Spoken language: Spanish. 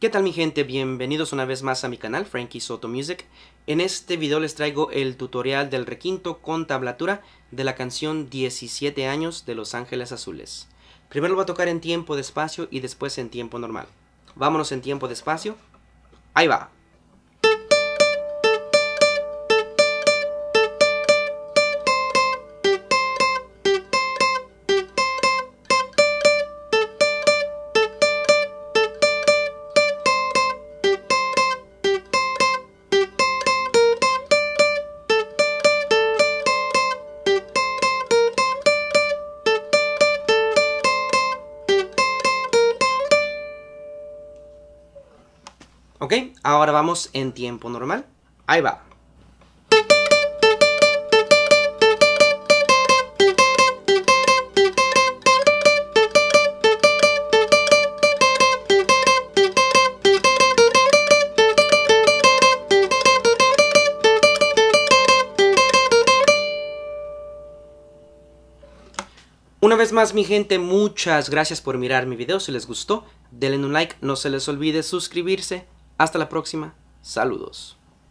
¿Qué tal mi gente? Bienvenidos una vez más a mi canal Frankie Soto Music. En este video les traigo el tutorial del requinto con tablatura de la canción 17 años de Los Ángeles Azules. Primero lo va a tocar en tiempo despacio y después en tiempo normal. Vámonos en tiempo despacio. Ahí va. Ok, ahora vamos en tiempo normal. Ahí va. Una vez más mi gente, muchas gracias por mirar mi video. Si les gustó, denle un like. No se les olvide suscribirse. Hasta la próxima. Saludos.